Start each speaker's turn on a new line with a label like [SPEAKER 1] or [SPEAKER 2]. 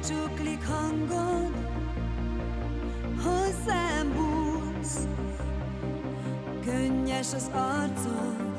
[SPEAKER 1] elcsuklik hangod, hozzám bújsz, könnyes az arcod,